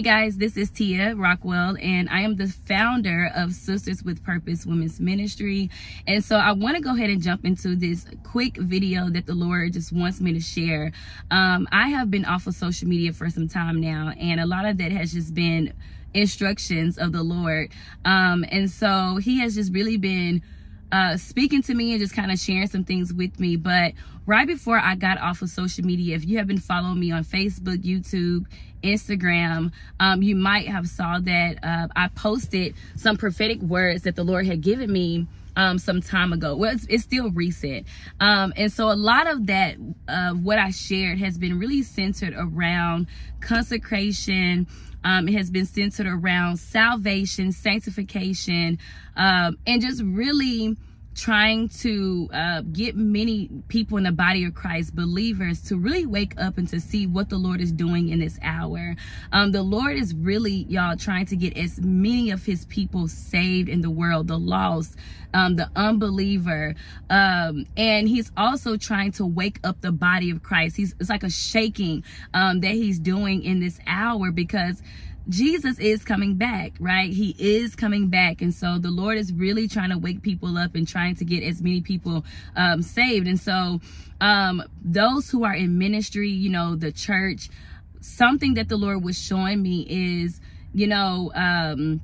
Hey guys, this is Tia Rockwell, and I am the founder of Sisters with Purpose Women's Ministry. And so I want to go ahead and jump into this quick video that the Lord just wants me to share. Um, I have been off of social media for some time now, and a lot of that has just been instructions of the Lord. Um, and so He has just really been uh, speaking to me and just kind of sharing some things with me. But right before I got off of social media, if you have been following me on Facebook, YouTube, Instagram, um, you might have saw that uh, I posted some prophetic words that the Lord had given me um, some time ago. Well, it's, it's still recent. Um, and so a lot of that, uh, what I shared has been really centered around consecration, um, it has been centered around salvation, sanctification, um, and just really trying to uh, get many people in the body of Christ, believers, to really wake up and to see what the Lord is doing in this hour. Um, the Lord is really, y'all, trying to get as many of his people saved in the world, the lost, um, the unbeliever. Um, and he's also trying to wake up the body of Christ. He's, it's like a shaking um, that he's doing in this hour because Jesus is coming back, right? He is coming back. And so the Lord is really trying to wake people up and trying to get as many people um, saved. And so um, those who are in ministry, you know, the church, something that the Lord was showing me is, you know, um,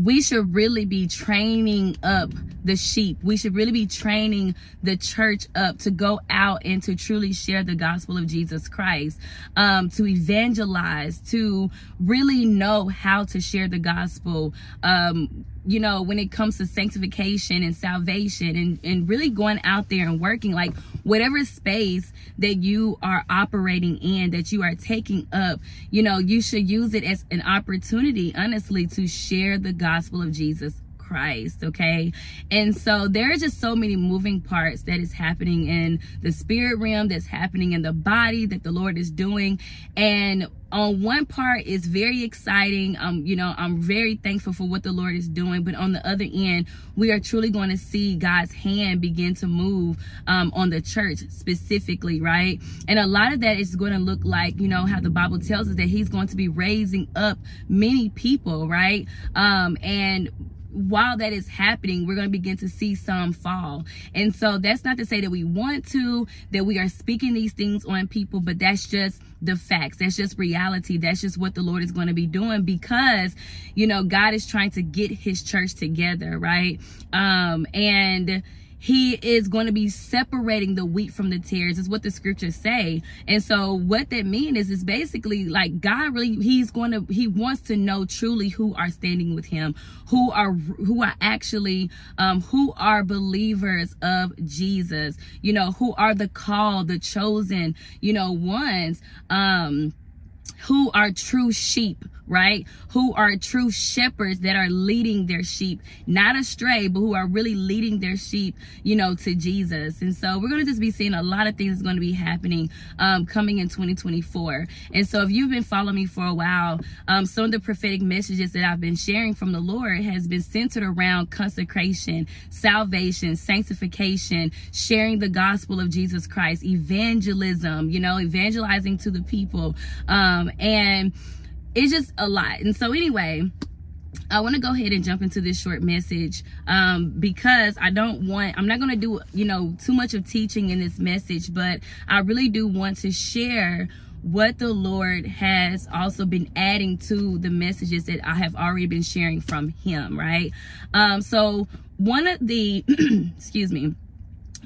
we should really be training up the sheep. We should really be training the church up to go out and to truly share the gospel of Jesus Christ, um, to evangelize, to really know how to share the gospel. Um, you know, when it comes to sanctification and salvation and, and really going out there and working, like whatever space that you are operating in, that you are taking up, you know, you should use it as an opportunity, honestly, to share the gospel of Jesus Christ, okay? And so there are just so many moving parts that is happening in the spirit realm, that's happening in the body that the Lord is doing. And on one part is very exciting. Um, you know, I'm very thankful for what the Lord is doing. But on the other end, we are truly going to see God's hand begin to move um, on the church specifically, right? And a lot of that is going to look like, you know, how the Bible tells us that He's going to be raising up many people, right? Um, and while that is happening, we're going to begin to see some fall. And so that's not to say that we want to, that we are speaking these things on people, but that's just the facts. That's just reality. That's just what the Lord is going to be doing because, you know, God is trying to get his church together, right? Um, and, he is going to be separating the wheat from the tares is what the scriptures say. And so what that means is is basically like god really he's going to he wants to know truly who are standing with him who are who are actually um who are believers of jesus you know who are the called the chosen you know ones um who are true sheep right? Who are true shepherds that are leading their sheep, not astray, but who are really leading their sheep, you know, to Jesus. And so we're going to just be seeing a lot of things going to be happening um, coming in 2024. And so if you've been following me for a while, um, some of the prophetic messages that I've been sharing from the Lord has been centered around consecration, salvation, sanctification, sharing the gospel of Jesus Christ, evangelism, you know, evangelizing to the people. Um, and it's just a lot. And so anyway, I want to go ahead and jump into this short message um, because I don't want, I'm not going to do, you know, too much of teaching in this message, but I really do want to share what the Lord has also been adding to the messages that I have already been sharing from Him, right? Um, so, one of the, excuse me,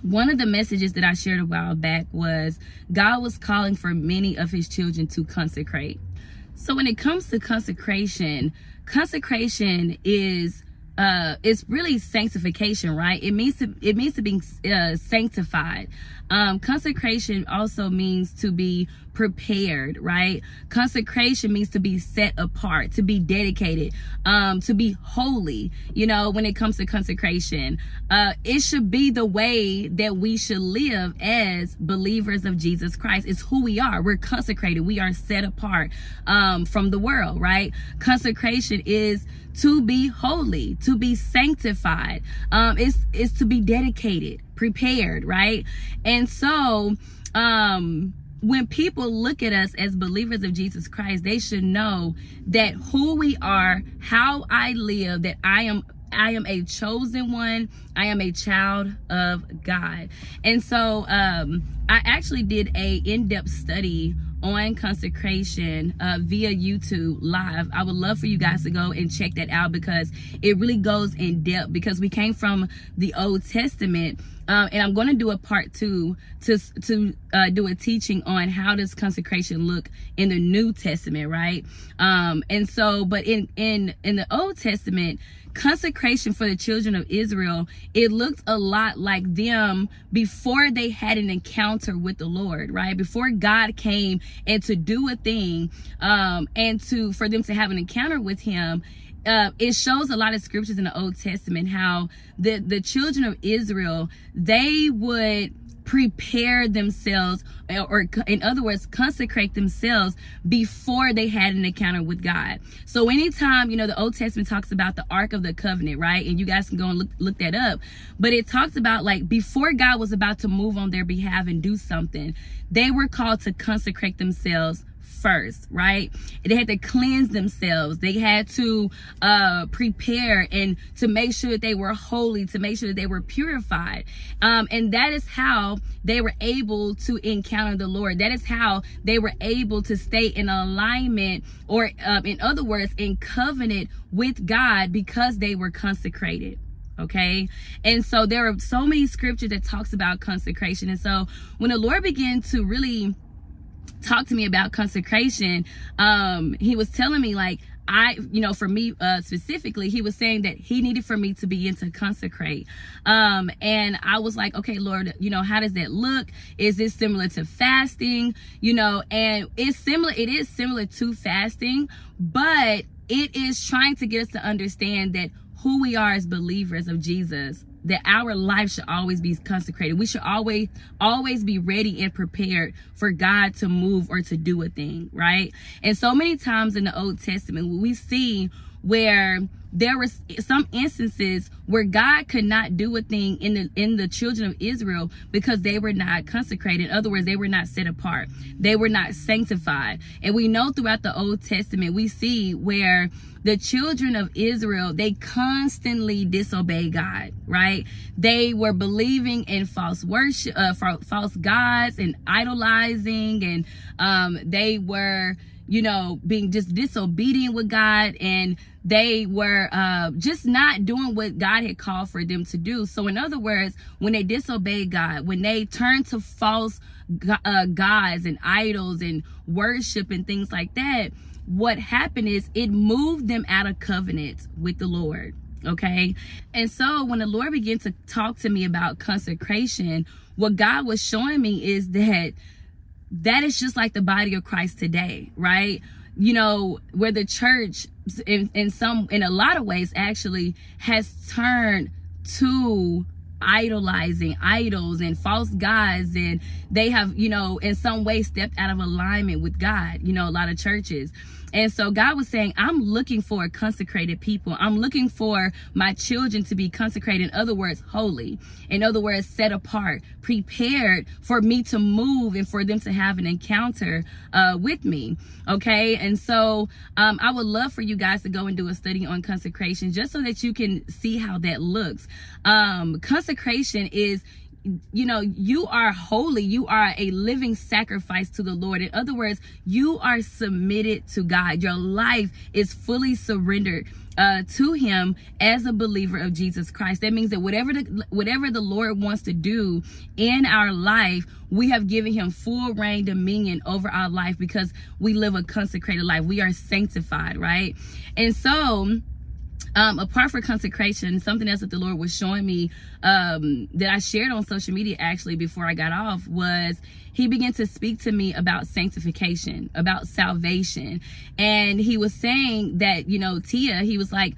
one of the messages that I shared a while back was God was calling for many of His children to consecrate. So when it comes to consecration, consecration is uh it's really sanctification right? It means to it means to be uh, sanctified. Um consecration also means to be prepared right? Consecration means to be set apart to be dedicated um to be holy you know when it comes to consecration. Uh it should be the way that we should live as believers of jesus christ. It's who we are. We're consecrated. We are set apart um from the world right? Consecration is to be holy, to be sanctified. Um, it's, it's to be dedicated, prepared, right? And so, um, when people look at us as believers of Jesus Christ, they should know that who we are, how I live, that I am I am a chosen one. I am a child of God. And so um, I actually did a in-depth study on consecration uh, via YouTube live. I would love for you guys to go and check that out because it really goes in depth because we came from the Old Testament. Um, and I'm going to do a part two to to uh, do a teaching on how does consecration look in the New Testament, right? Um, and so, but in in in the Old Testament, consecration for the children of Israel, it looked a lot like them before they had an encounter with the Lord, right? Before God came and to do a thing, um, and to for them to have an encounter with Him. Uh, it shows a lot of scriptures in the Old Testament how the the children of Israel they would prepare themselves or in other words consecrate themselves before they had an encounter with god. So anytime you know the old testament talks about the ark of the covenant right? And you guys can go and look, look that up. But it talks about like before god was about to move on their behalf and do something they were called to consecrate themselves first, right? They had to cleanse themselves. They had to uh, prepare and to make sure that they were holy, to make sure that they were purified. Um, and that is how they were able to encounter the Lord. That is how they were able to stay in alignment or, um, in other words, in covenant with God because they were consecrated okay and so there are so many scriptures that talks about consecration and so when the lord began to really talked to me about consecration, um, he was telling me like, I, you know, for me uh, specifically, he was saying that he needed for me to begin to consecrate. Um, and I was like, okay, Lord, you know, how does that look? Is this similar to fasting? You know, and it's similar, it is similar to fasting, but it is trying to get us to understand that who we are as believers of Jesus that our life should always be consecrated. We should always always be ready and prepared for God to move or to do a thing, right? And so many times in the Old Testament, we see where there were some instances where God could not do a thing in the in the children of Israel because they were not consecrated. In other words, they were not set apart. They were not sanctified. And we know throughout the Old Testament, we see where the children of Israel, they constantly disobey God, right? They were believing in false worship, uh, false gods and idolizing and um, they were you know, being just disobedient with God and they were uh, just not doing what God had called for them to do. So, in other words, when they disobeyed God, when they turned to false uh, gods and idols and worship and things like that, what happened is it moved them out of covenant with the Lord. Okay. And so when the Lord began to talk to me about consecration, what God was showing me is that that is just like the body of Christ today, right? You know, where the church in, in some, in a lot of ways actually has turned to idolizing idols and false gods and they have you know in some way stepped out of alignment with god you know a lot of churches and so God was saying, I'm looking for consecrated people. I'm looking for my children to be consecrated. In other words, holy. In other words, set apart, prepared for me to move and for them to have an encounter uh, with me. Okay. And so um, I would love for you guys to go and do a study on consecration just so that you can see how that looks. Um, consecration is you know, you are holy. You are a living sacrifice to the Lord. In other words, you are submitted to God. Your life is fully surrendered uh, to him as a believer of Jesus Christ. That means that whatever the, whatever the Lord wants to do in our life, we have given him full reign dominion over our life because we live a consecrated life. We are sanctified, right? And so, um, apart from consecration, something else that the Lord was showing me um, that I shared on social media actually before I got off was he began to speak to me about sanctification, about salvation. And he was saying that, you know, Tia, he was like,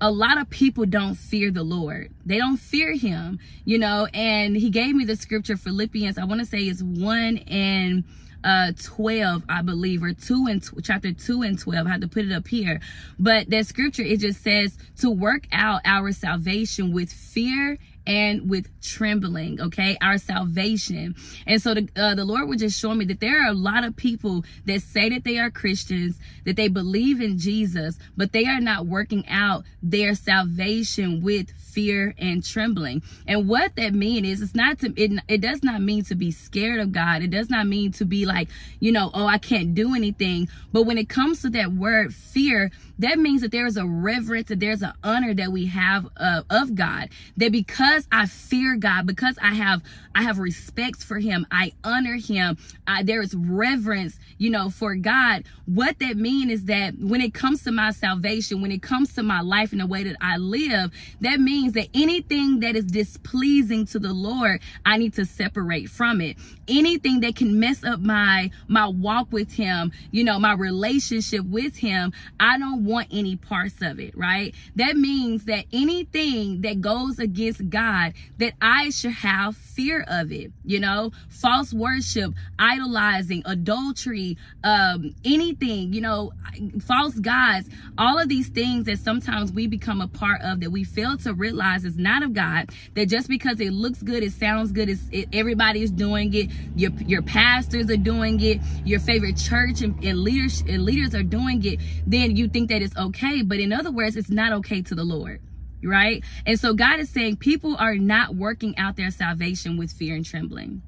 a lot of people don't fear the Lord. They don't fear him, you know, and he gave me the scripture Philippians, I want to say it's 1 and uh 12 i believe or 2 and chapter 2 and 12 i have to put it up here but that scripture it just says to work out our salvation with fear and with trembling. Okay, our salvation. And so the uh, the Lord would just show me that there are a lot of people that say that they are Christians, that they believe in Jesus, but they are not working out their salvation with fear and trembling. And what that means is it's not to it, it does not mean to be scared of God. It does not mean to be like, you know, oh, I can't do anything. But when it comes to that word fear, that means that there is a reverence, that there's an honor that we have uh, of God. That because I fear God, because I have I have respect for Him, I honor Him. I, there is reverence, you know, for God. What that means is that when it comes to my salvation, when it comes to my life and the way that I live, that means that anything that is displeasing to the Lord, I need to separate from it. Anything that can mess up my my walk with Him, you know, my relationship with Him, I don't want any parts of it, right? That means that anything that goes against God, that I should have fear of it, you know, false worship, idolizing, adultery, um, anything, you know, false gods, all of these things that sometimes we become a part of that we fail to realize is not of God, that just because it looks good, it sounds good, it's, it, everybody is doing it, your, your pastors are doing it, your favorite church and, and leaders and leaders are doing it, then you think that it's okay. But in other words, it's not okay to the Lord right? And so God is saying people are not working out their salvation with fear and trembling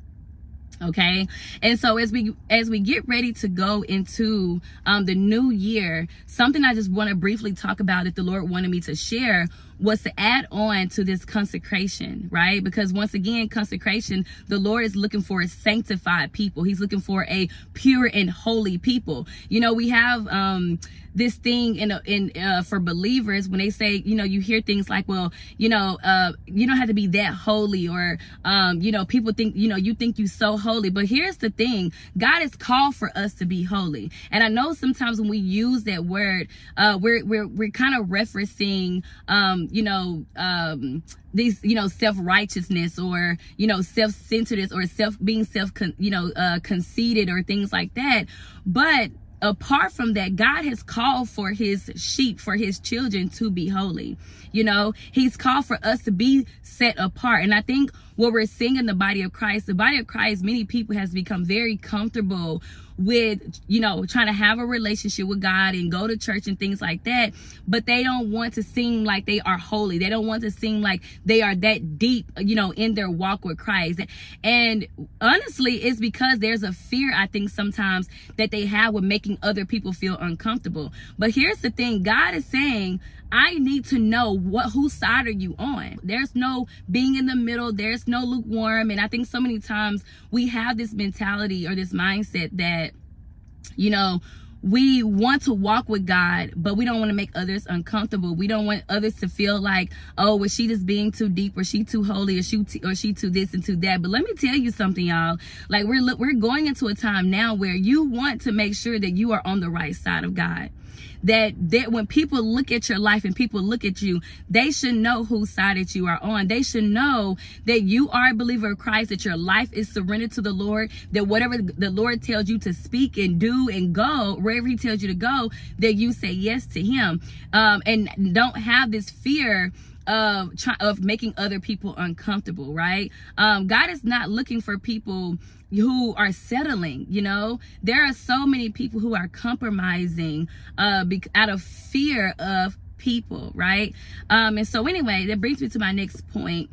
okay and so as we as we get ready to go into um the new year something i just want to briefly talk about that the lord wanted me to share was to add on to this consecration, right? Because once again, consecration, the Lord is looking for a sanctified people. He's looking for a pure and holy people. You know, we have um this thing in in uh, for believers when they say, you know, you hear things like, well, you know, uh you don't have to be that holy or um you know, people think, you know, you think you're so holy. But here's the thing, God has called for us to be holy. And I know sometimes when we use that word, uh we're we're we're kind of referencing um you know, um, these, you know, self-righteousness or, you know, self-centeredness or self being self, you know, uh, conceited or things like that. But apart from that, God has called for his sheep, for his children to be holy. You know, he's called for us to be set apart. And I think what we're seeing in the body of Christ, the body of Christ, many people has become very comfortable with, you know, trying to have a relationship with God and go to church and things like that. But they don't want to seem like they are holy. They don't want to seem like they are that deep, you know, in their walk with Christ. And honestly, it's because there's a fear, I think, sometimes that they have with making other people feel uncomfortable. But here's the thing God is saying, I need to know what whose side are you on. There's no being in the middle. There's no lukewarm. And I think so many times we have this mentality or this mindset that, you know, we want to walk with God, but we don't want to make others uncomfortable. We don't want others to feel like, oh, was she just being too deep, or she too holy, or she or she too this and too that. But let me tell you something, y'all. Like we're we're going into a time now where you want to make sure that you are on the right side of God that that when people look at your life and people look at you, they should know whose side that you are on. They should know that you are a believer of Christ, that your life is surrendered to the Lord, that whatever the Lord tells you to speak and do and go, wherever he tells you to go, that you say yes to him. Um, and don't have this fear of of making other people uncomfortable, right? Um, God is not looking for people who are settling you know there are so many people who are compromising uh be- out of fear of people right um and so anyway that brings me to my next point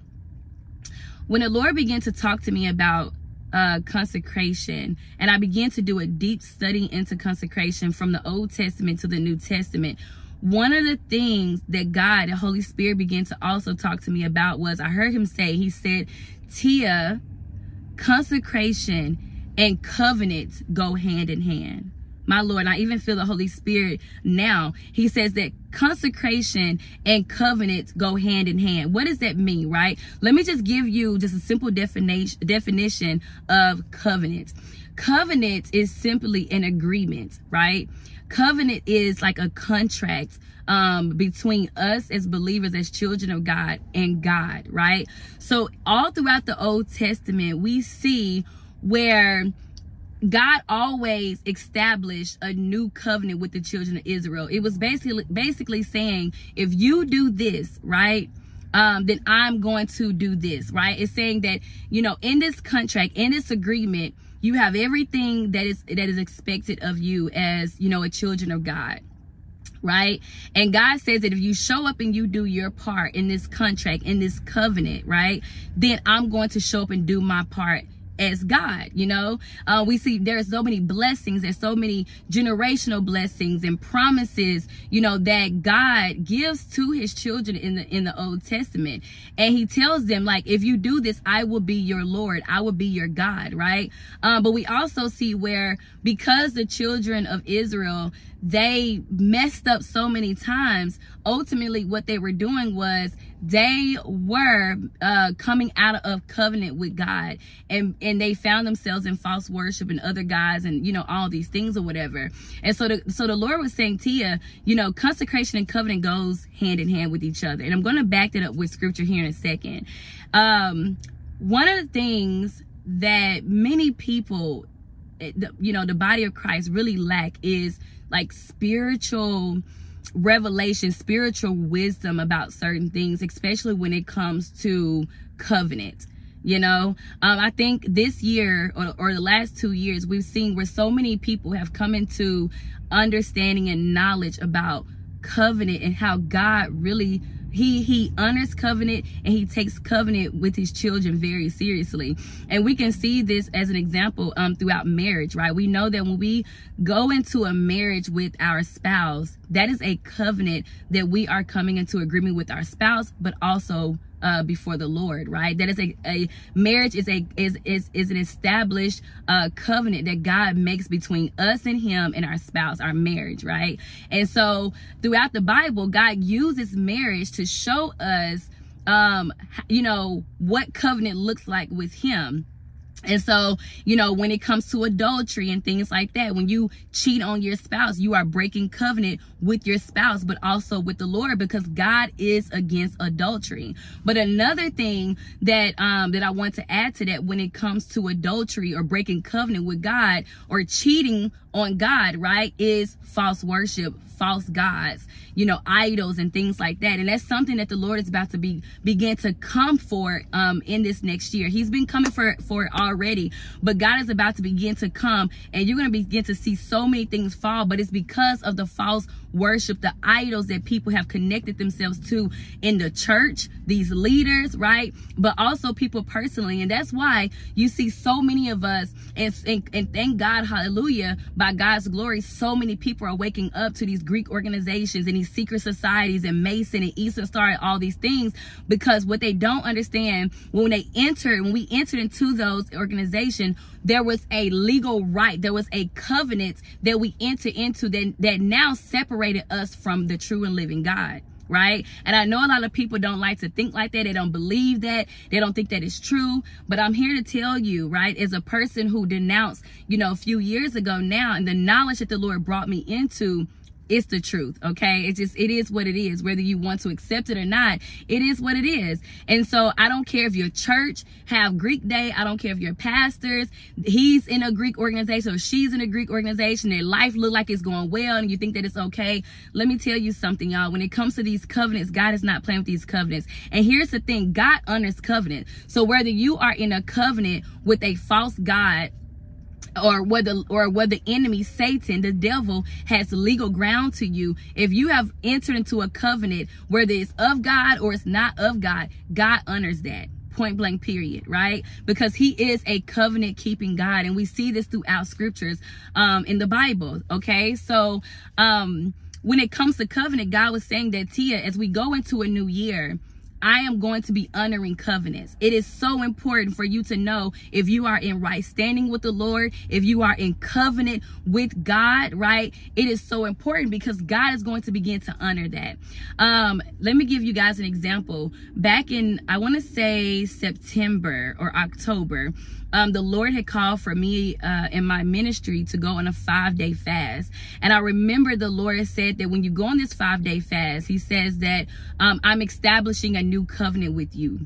when the lord began to talk to me about uh, consecration and I began to do a deep study into consecration from the Old Testament to the New Testament. One of the things that God, the Holy Spirit began to also talk to me about was I heard him say, he said, Tia, consecration and covenant go hand in hand. My Lord, I even feel the Holy Spirit now. He says that consecration and covenant go hand in hand. What does that mean, right? Let me just give you just a simple definition definition of covenant. Covenant is simply an agreement, right? Covenant is like a contract um, between us as believers, as children of God and God, right? So all throughout the Old Testament, we see where God always established a new covenant with the children of Israel. It was basically basically saying, if you do this, right? um, then I'm going to do this, right? It's saying that, you know, in this contract, in this agreement, you have everything that is that is expected of you as, you know, a children of God right? And God says that if you show up and you do your part in this contract, in this covenant, right? Then I'm going to show up and do my part as God, you know? Uh, we see there's so many blessings, there's so many generational blessings and promises, you know, that God gives to his children in the in the Old Testament. And he tells them, like, if you do this, I will be your Lord, I will be your God, right? Um, but we also see where because the children of Israel they messed up so many times ultimately what they were doing was they were uh, coming out of covenant with god and and they found themselves in false worship and other gods and you know all these things or whatever. And so the so the lord was saying tia you know consecration and covenant goes hand in hand with each other. And i'm going to back that up with scripture here in a second. Um one of the things that many people eh, you know the body of christ really lack is like spiritual revelation, spiritual wisdom about certain things, especially when it comes to covenant. You know, um, I think this year or, or the last two years, we've seen where so many people have come into understanding and knowledge about covenant and how God really he he honors covenant and he takes covenant with his children very seriously. And we can see this as an example um throughout marriage right? We know that when we go into a marriage with our spouse that is a covenant that we are coming into agreement with our spouse but also uh, before the Lord, right? That is a, a marriage is a is is is an established uh, covenant that God makes between us and Him and our spouse, our marriage, right? And so throughout the Bible, God uses marriage to show us, um, you know, what covenant looks like with Him and so, you know, when it comes to adultery and things like that, when you cheat on your spouse, you are breaking covenant with your spouse, but also with the Lord because God is against adultery. But another thing that um that I want to add to that when it comes to adultery or breaking covenant with God or cheating on God, right, is false worship, false gods, you know, idols and things like that. And that's something that the Lord is about to be begin to come for um in this next year. He's been coming for for it already, but God is about to begin to come and you're going to begin to see so many things fall, but it's because of the false worship, the idols that people have connected themselves to in the church, these leaders, right? But also people personally. And that's why you see so many of us and, and, and thank God, hallelujah, by God's glory, so many people are waking up to these Greek organizations and these secret societies and Mason and Eastern Star and all these things because what they don't understand when they enter, when we entered into those organizations, there was a legal right, there was a covenant that we entered into that, that now separated us from the true and living God right? And I know a lot of people don't like to think like that. They don't believe that. They don't think that is true. But I'm here to tell you, right, as a person who denounced, you know, a few years ago now, and the knowledge that the Lord brought me into it's the truth okay? It's just it is what it is whether you want to accept it or not it is what it is. And so i don't care if your church have greek day i don't care if your pastors he's in a greek organization or she's in a greek organization their life look like it's going well and you think that it's okay. Let me tell you something y'all. When it comes to these covenants god is not playing with these covenants. And here's the thing god honors covenant. So whether you are in a covenant with a false god or whether or whether enemy Satan, the devil, has legal ground to you. If you have entered into a covenant, whether it's of God or it's not of God, God honors that. Point blank period right? Because he is a covenant keeping god and we see this throughout scriptures um in the bible okay? So um when it comes to covenant god was saying that tia as we go into a new year I am going to be honoring covenants. It is so important for you to know if you are in right standing with the Lord, if you are in covenant with God, right? It is so important because God is going to begin to honor that. Um, let me give you guys an example. Back in, I want to say September or October, um, the Lord had called for me uh, in my ministry to go on a five day fast. And I remember the Lord said that when you go on this five day fast, He says that um, I'm establishing a new covenant with you.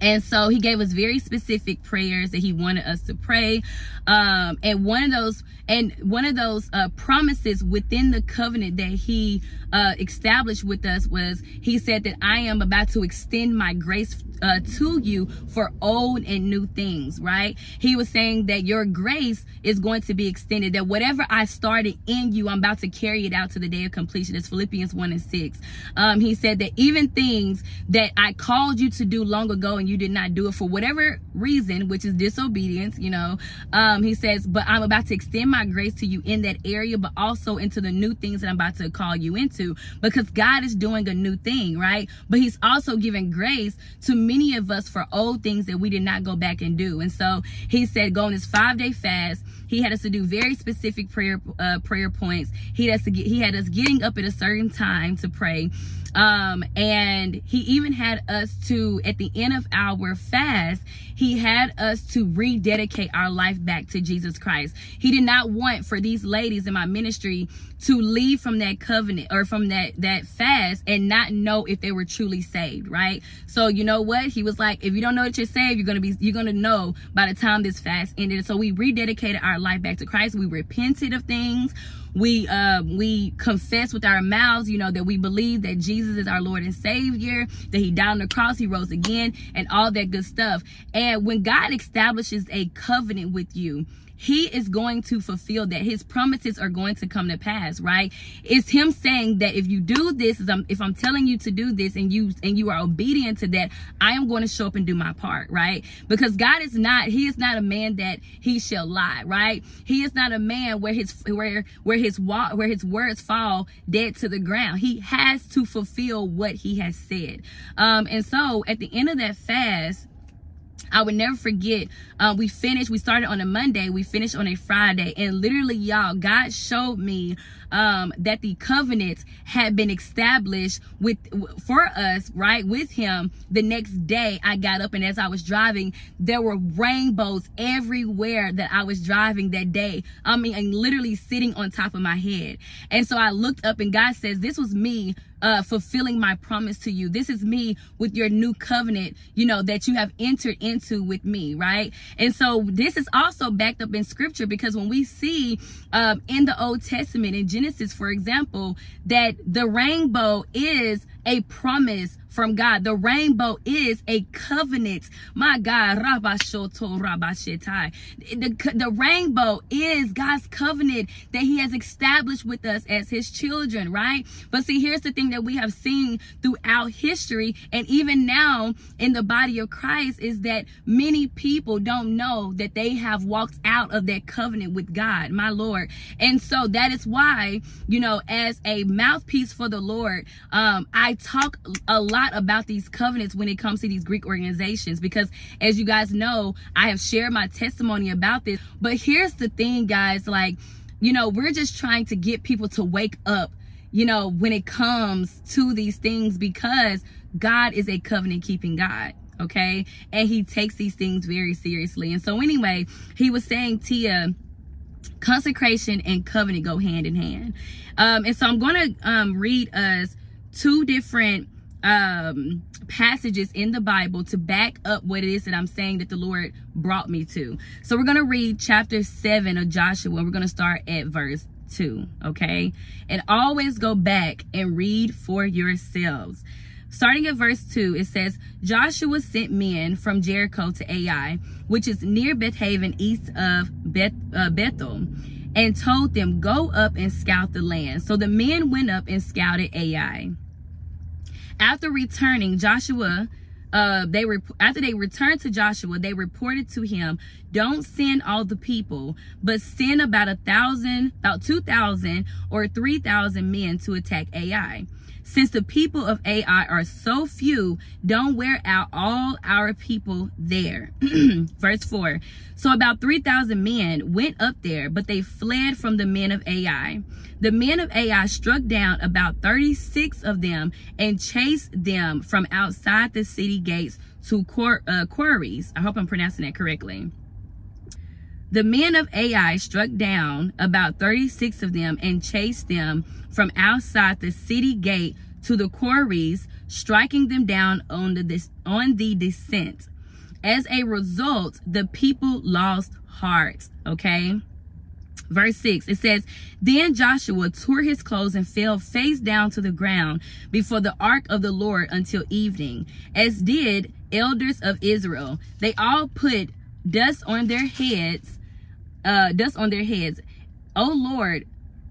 And so he gave us very specific prayers that he wanted us to pray um, and one of those and one of those uh, promises within the covenant that he uh, established with us was he said that i am about to extend my grace uh, to you for old and new things, right? He was saying that your grace is going to be extended, that whatever I started in you, I'm about to carry it out to the day of completion. It's Philippians 1 and 6. Um, he said that even things that I called you to do long ago and you did not do it for whatever reason, which is disobedience, you know, um, he says, but I'm about to extend my grace to you in that area, but also into the new things that I'm about to call you into because God is doing a new thing, right? But he's also giving grace to many of us for old things that we did not go back and do. And so he said, go on this five day fast. He had us to do very specific prayer uh, prayer points. He had us to get, he had us getting up at a certain time to pray. Um, and he even had us to, at the end of our fast, he had us to rededicate our life back to Jesus Christ. He did not want for these ladies in my ministry to leave from that covenant or from that, that fast and not know if they were truly saved, right? So you know what? He was like, if you don't know that you're saved, you're going to be, you're going to know by the time this fast ended. So we rededicated our life back to Christ. We repented of things we uh, we confess with our mouths, you know, that we believe that Jesus is our Lord and Savior, that He died on the cross, He rose again, and all that good stuff. And when God establishes a covenant with you, he is going to fulfill that. His promises are going to come to pass, right? It's him saying that if you do this, if I'm telling you to do this and you and you are obedient to that, I am going to show up and do my part, right? Because God is not, he is not a man that he shall lie, right? He is not a man where his where where his where his words fall dead to the ground. He has to fulfill what he has said. Um, and so at the end of that fast, I would never forget. Uh, we finished, we started on a Monday, we finished on a Friday, and literally, y'all, God showed me um, that the covenant had been established with for us, right, with Him. The next day, I got up, and as I was driving, there were rainbows everywhere that I was driving that day. I mean, and literally sitting on top of my head. And so I looked up, and God says, "This was me uh, fulfilling my promise to you. This is me with your new covenant, you know, that you have entered into with me, right? And so this is also backed up in scripture because when we see um, in the Old Testament, in Genesis, for example, that the rainbow is a promise from God. The rainbow is a covenant. My God, Rabashetai. The, the rainbow is God's covenant that He has established with us as His children, right? But see, here's the thing that we have seen throughout history and even now in the body of Christ is that many people don't know that they have walked out of that covenant with God, my Lord. And so that is why, you know, as a mouthpiece for the Lord, um, I talk a lot about these covenants when it comes to these Greek organizations because as you guys know, I have shared my testimony about this. But here's the thing, guys, like, you know, we're just trying to get people to wake up, you know, when it comes to these things because God is a covenant keeping God okay? And he takes these things very seriously. And so anyway he was saying tia consecration and covenant go hand in hand. Um and so i'm going to um read us two different um, passages in the Bible to back up what it is that I'm saying that the Lord brought me to. So we're going to read chapter 7 of Joshua. We're going to start at verse 2, okay? And always go back and read for yourselves. Starting at verse 2, it says, Joshua sent men from Jericho to Ai, which is near Bethaven, east of Beth, uh, Bethel, and told them, Go up and scout the land. So the men went up and scouted Ai. After returning, Joshua uh, they were after they returned to Joshua, they reported to him, "Don't send all the people, but send about a thousand, about two thousand or three thousand men to attack Ai." Since the people of Ai are so few, don't wear out all our people there. Verse 4 So about 3,000 men went up there, but they fled from the men of Ai. The men of Ai struck down about 36 of them and chased them from outside the city gates to quar- uh, quarries. I hope I'm pronouncing that correctly. The men of Ai struck down about 36 of them and chased them from outside the city gate to the quarries, striking them down on the on the descent. As a result, the people lost heart. Okay. Verse 6, it says, Then Joshua tore his clothes and fell face down to the ground before the ark of the Lord until evening, as did elders of Israel. They all put dust on their heads, uh, dust on their heads. Oh Lord,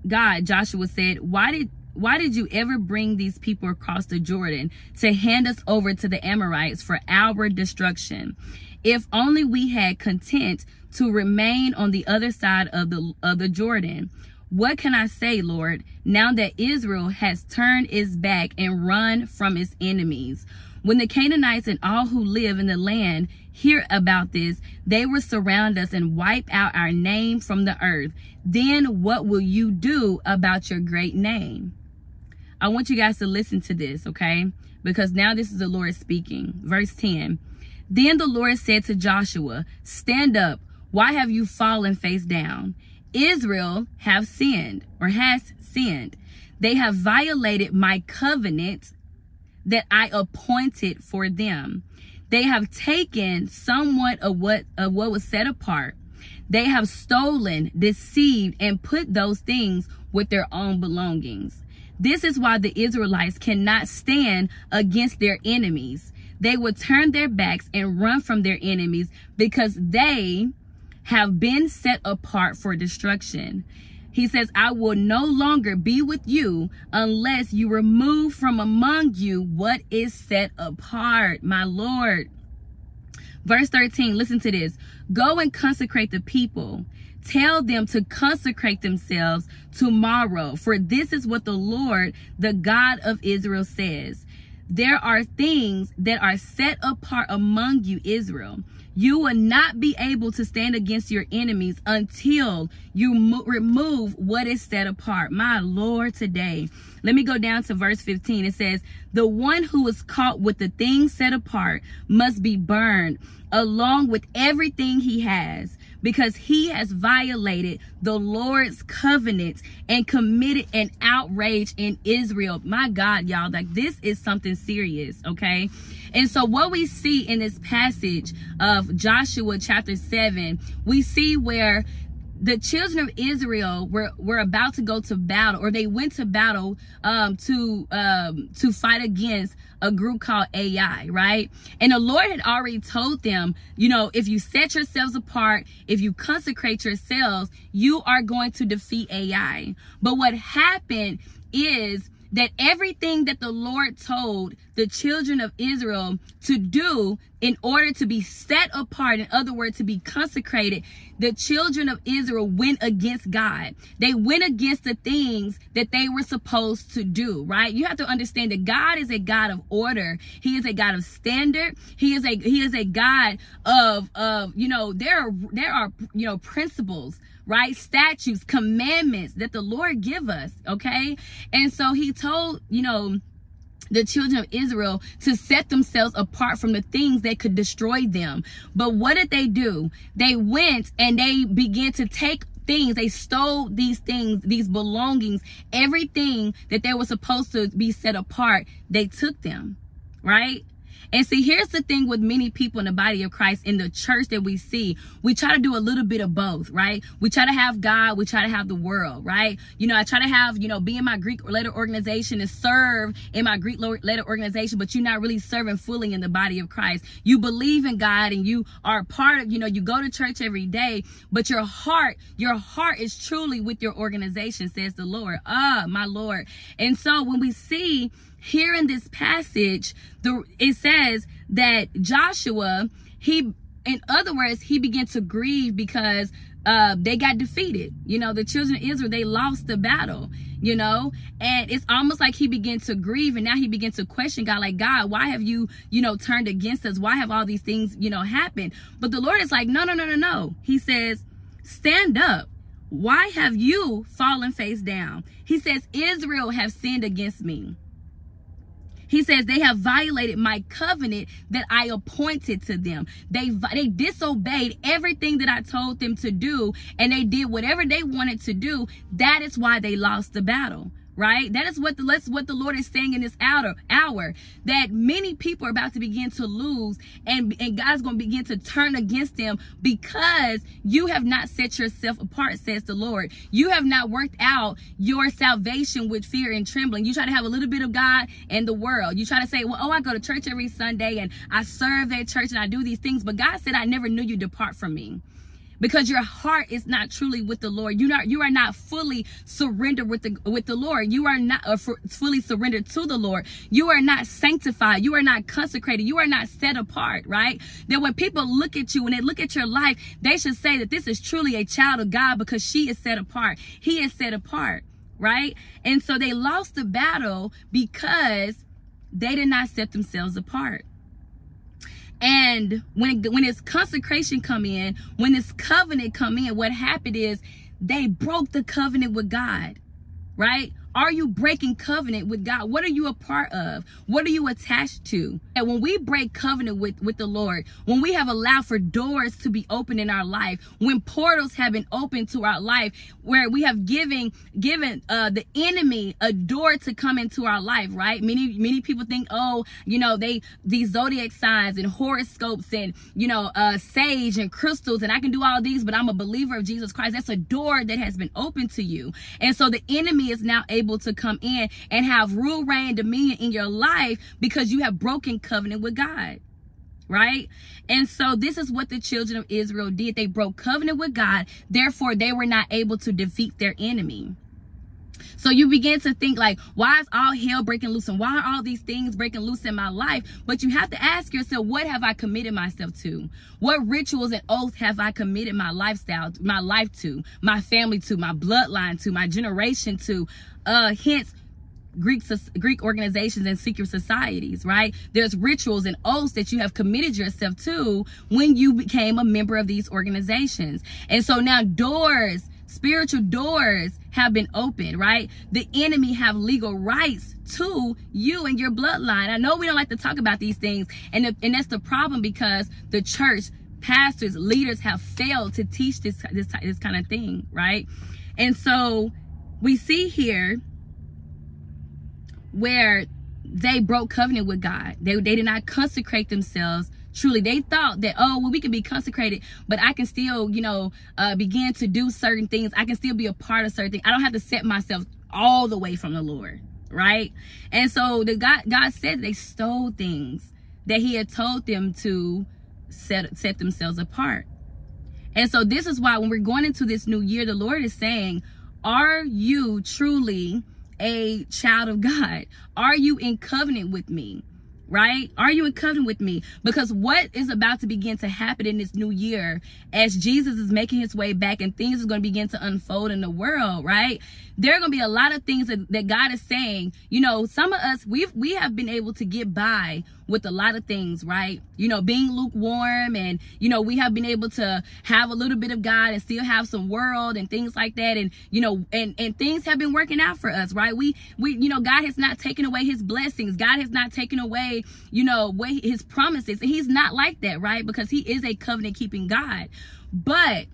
God, Joshua said, why did why did you ever bring these people across the Jordan to hand us over to the Amorites for our destruction? If only we had content to remain on the other side of the of the Jordan. What can I say, Lord, now that Israel has turned its back and run from its enemies? When the Canaanites and all who live in the land hear about this, they will surround us and wipe out our name from the earth. Then what will you do about your great name? I want you guys to listen to this, okay? Because now this is the Lord speaking. Verse 10. Then the Lord said to Joshua, Stand up. Why have you fallen face down? Israel have sinned or has sinned. They have violated my covenant that I appointed for them. They have taken somewhat of what of what was set apart. They have stolen, deceived, and put those things with their own belongings. This is why the Israelites cannot stand against their enemies they would turn their backs and run from their enemies because they have been set apart for destruction. He says, I will no longer be with you unless you remove from among you what is set apart, my Lord. Verse 13, listen to this. Go and consecrate the people. Tell them to consecrate themselves tomorrow, for this is what the Lord, the God of Israel says. There are things that are set apart among you, Israel. You will not be able to stand against your enemies until you mo- remove what is set apart. My Lord, today. Let me go down to verse 15. It says, The one who is caught with the things set apart must be burned along with everything he has because he has violated the Lord's covenant and committed an outrage in Israel. My God, y'all, like this is something serious, okay? And so what we see in this passage of Joshua chapter 7, we see where the children of Israel were, were about to go to battle or they went to battle um, to um, to fight against a group called Ai, right? And the Lord had already told them, you know, if you set yourselves apart, if you consecrate yourselves, you are going to defeat Ai. But what happened is that everything that the Lord told the children of Israel to do in order to be set apart, in other words, to be consecrated, the children of Israel went against God. They went against the things that they were supposed to do, right? You have to understand that God is a God of order. He is a God of standard. He is a he is a God of of, you know, there are there are, you know, principles right? Statutes, commandments that the Lord give us, okay? And so he told, you know, the children of Israel to set themselves apart from the things that could destroy them. But what did they do? They went and they began to take things. They stole these things, these belongings, everything that they were supposed to be set apart. They took them, right? And see, here's the thing with many people in the body of Christ in the church that we see. We try to do a little bit of both, right? We try to have God, we try to have the world, right? You know, I try to have, you know, be in my Greek letter organization and serve in my Greek letter organization, but you're not really serving fully in the body of Christ. You believe in God and you are part of, you know, you go to church every day, but your heart, your heart is truly with your organization, says the Lord. Ah, my Lord. And so when we see here in this passage, the it says that Joshua, he in other words, he began to grieve because uh, they got defeated. You know, the children of Israel, they lost the battle, you know, and it's almost like he began to grieve and now he began to question God, like, God, why have you, you know, turned against us? Why have all these things, you know, happened? But the Lord is like, no, no, no, no, no. He says, stand up. Why have you fallen face down? He says, Israel have sinned against me. He says they have violated my covenant that I appointed to them. They they disobeyed everything that I told them to do and they did whatever they wanted to do. That is why they lost the battle right? That is what the that's what the Lord is saying in this hour hour that many people are about to begin to lose and and God's going to begin to turn against them because you have not set yourself apart says the Lord. You have not worked out your salvation with fear and trembling. You try to have a little bit of God and the world. You try to say, "Well, oh, I go to church every Sunday and I serve that church and I do these things." But God said, "I never knew you depart from me." Because your heart is not truly with the Lord. You not you are not fully surrendered with the with the Lord. You are not uh, fully surrendered to the Lord. You are not sanctified. You are not consecrated. You are not set apart. Right? That when people look at you, when they look at your life, they should say that this is truly a child of God because she is set apart. He is set apart. Right? And so they lost the battle because they did not set themselves apart. And when when this consecration come in, when this covenant come in, what happened is they broke the covenant with God, right? Are you breaking covenant with God? What are you a part of? What are you attached to? And when we break covenant with, with the Lord, when we have allowed for doors to be open in our life, when portals have been opened to our life, where we have given given uh, the enemy a door to come into our life, right? Many many people think, oh, you know, they these zodiac signs and horoscopes and you know, uh, sage and crystals, and I can do all these, but I'm a believer of Jesus Christ. That's a door that has been opened to you, and so the enemy is now able able to come in and have rule, reign, dominion in your life because you have broken covenant with God right? And so this is what the children of Israel did. They broke covenant with God. Therefore, they were not able to defeat their enemy. So you begin to think like, why is all hell breaking loose and why are all these things breaking loose in my life? But you have to ask yourself, what have I committed myself to? What rituals and oaths have I committed my lifestyle, my life to, my family to, my bloodline to, my generation to? Uh, hence, Greek Greek organizations and secret societies, right? There's rituals and oaths that you have committed yourself to when you became a member of these organizations. And so now doors, spiritual doors have been opened, right? The enemy have legal rights to you and your bloodline. I know we don't like to talk about these things, and the, and that's the problem because the church pastors, leaders have failed to teach this this this kind of thing, right? And so we see here where they broke covenant with God. They, they did not consecrate themselves truly. They thought that, oh, well, we can be consecrated, but I can still, you know, uh, begin to do certain things. I can still be a part of certain things. I don't have to set myself all the way from the Lord, right? And so the God, God said they stole things that he had told them to set, set themselves apart. And so this is why when we're going into this new year, the Lord is saying, are you truly a child of God? Are you in covenant with me? Right? Are you in covenant with me? Because what is about to begin to happen in this new year as Jesus is making his way back and things are going to begin to unfold in the world, right? There are going to be a lot of things that, that God is saying. You know, some of us, we've, we have been able to get by with a lot of things, right? You know, being lukewarm and, you know, we have been able to have a little bit of God and still have some world and things like that. And, you know, and, and things have been working out for us, right? We, we, you know, God has not taken away his blessings. God has not taken away, you know, way his promises. And he's not like that, right? Because he is a covenant keeping God. But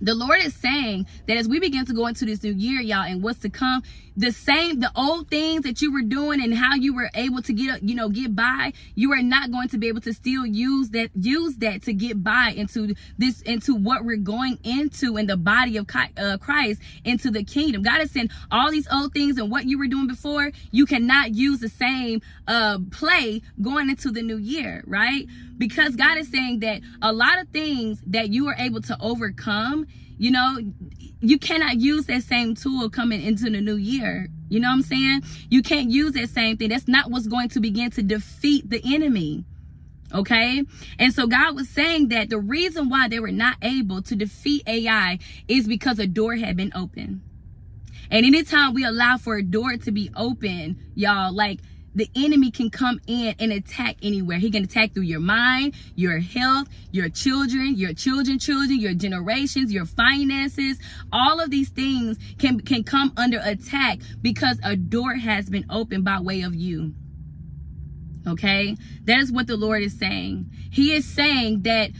the Lord is saying that as we begin to go into this new year, y'all, and what's to come, the same, the old things that you were doing and how you were able to get, you know, get by, you are not going to be able to still use that, use that to get by into this, into what we're going into in the body of uh, Christ, into the kingdom. God is saying all these old things and what you were doing before, you cannot use the same uh, play going into the new year, right? Because God is saying that a lot of things that you are able to overcome, you know, you cannot use that same tool coming into the new year. You know what I'm saying? You can't use that same thing. That's not what's going to begin to defeat the enemy. Okay. And so God was saying that the reason why they were not able to defeat Ai is because a door had been open. And anytime we allow for a door to be open, y'all, like the enemy can come in and attack anywhere. He can attack through your mind, your health, your children, your children, children, your generations, your finances. All of these things can, can come under attack because a door has been opened by way of you. Okay. That is what the Lord is saying. He is saying that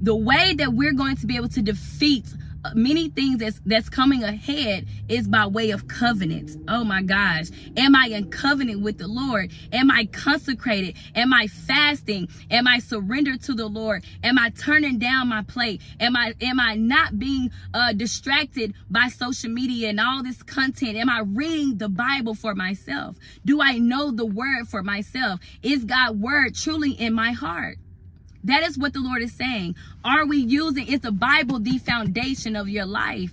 the way that we're going to be able to defeat many things that's that's coming ahead is by way of covenant. Oh my gosh. Am I in covenant with the Lord? Am I consecrated? Am I fasting? Am I surrendered to the Lord? Am I turning down my plate? Am I am I not being uh, distracted by social media and all this content? Am I reading the Bible for myself? Do I know the word for myself? Is God word truly in my heart? That is what the Lord is saying. Are we using, is the Bible the foundation of your life?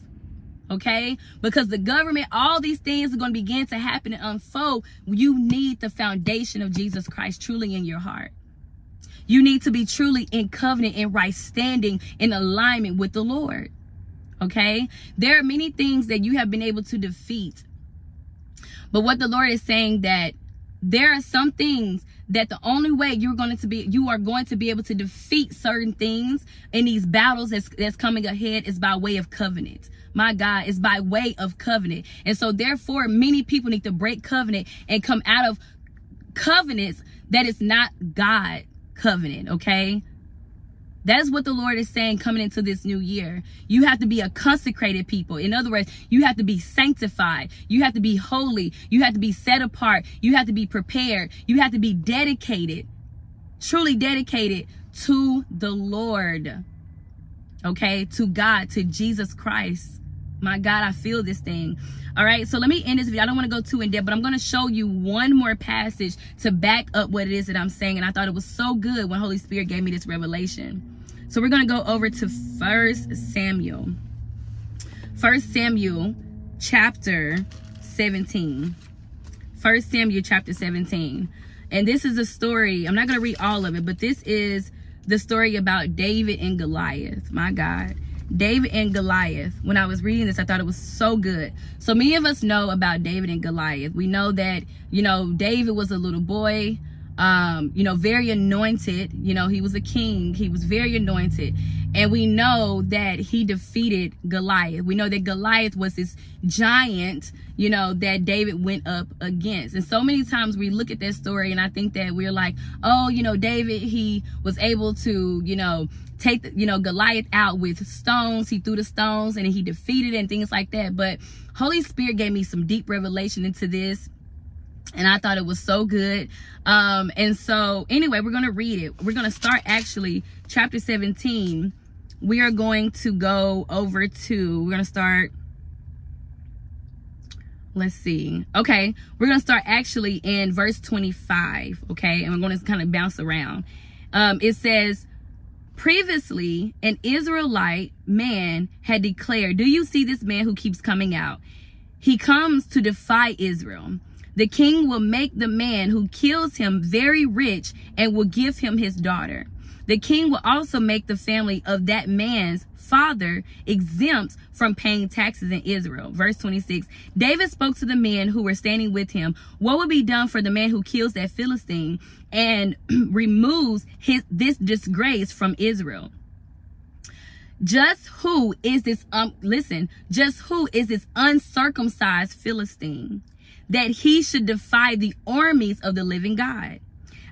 Okay? Because the government, all these things are going to begin to happen and unfold. You need the foundation of Jesus Christ truly in your heart. You need to be truly in covenant and right standing in alignment with the Lord. Okay? There are many things that you have been able to defeat. But what the Lord is saying that there are some things that the only way you're going to be you are going to be able to defeat certain things in these battles that's, that's coming ahead is by way of covenant my God, is by way of covenant. And so therefore, many people need to break covenant and come out of covenants that is not God covenant, okay? That is what the Lord is saying coming into this new year. You have to be a consecrated people. In other words, you have to be sanctified. You have to be holy. You have to be set apart. You have to be prepared. You have to be dedicated, truly dedicated to the Lord. Okay, to God, to Jesus Christ. My God, I feel this thing. All right, so let me end this video. I don't want to go too in depth, but I'm going to show you one more passage to back up what it is that I'm saying. And I thought it was so good when Holy Spirit gave me this revelation. So we're going to go over to First Samuel. First Samuel chapter 17. First Samuel chapter 17. And this is a story. I'm not going to read all of it, but this is the story about David and Goliath. My God. David and Goliath. When I was reading this, I thought it was so good. So many of us know about David and Goliath. We know that, you know, David was a little boy um, you know, very anointed. You know, he was a king. He was very anointed. And we know that he defeated Goliath. We know that Goliath was this giant, you know, that David went up against. And so many times we look at that story and I think that we're like, oh, you know, David, he was able to, you know, take, the, you know, Goliath out with stones. He threw the stones and he defeated and things like that. But Holy Spirit gave me some deep revelation into this and I thought it was so good. Um, and so anyway, we're going to read it. We're going to start actually chapter 17. We are going to go over to, we're going to start, let's see. Okay. We're going to start actually in verse 25. Okay. And we're going to kind of bounce around. Um, it says, previously an Israelite man had declared, do you see this man who keeps coming out? He comes to defy Israel. The king will make the man who kills him very rich and will give him his daughter. The king will also make the family of that man's father exempt from paying taxes in Israel. Verse 26 David spoke to the men who were standing with him. What will be done for the man who kills that Philistine and removes his, this disgrace from Israel? Just who is this, um, listen, just who is this uncircumcised Philistine? That he should defy the armies of the living God.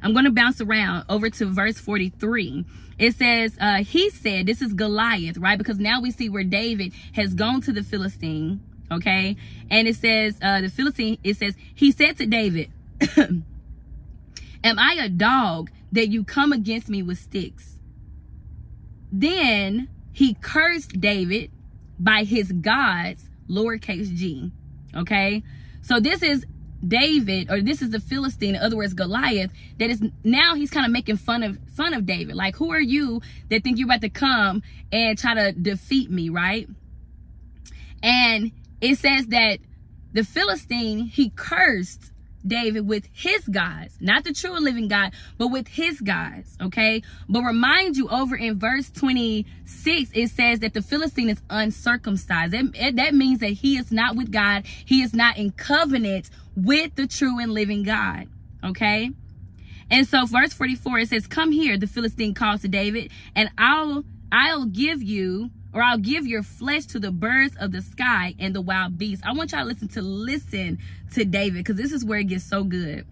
I'm going to bounce around over to verse 43. It says, uh, he said, this is Goliath, right? Because now we see where David has gone to the Philistine, okay? And it says, uh, the Philistine, it says, he said to David, am I a dog that you come against me with sticks? Then he cursed David by his gods, lowercase g, okay? So this is David, or this is the Philistine, in other words, Goliath, that is now he's kind of making fun of fun of David. Like, who are you that think you're about to come and try to defeat me, right? And it says that the Philistine, he cursed David with his gods, not the true living God, but with his gods, okay? But remind you over in verse 26, it says that the Philistine is uncircumcised. That, that means that he is not with God. He is not in covenant with the true and living God, okay? And so verse 44, it says, come here, the Philistine calls to David, and I'll, I'll give you or I'll give your flesh to the birds of the sky and the wild beasts. I want y'all to listen to listen to David because this is where it gets so good.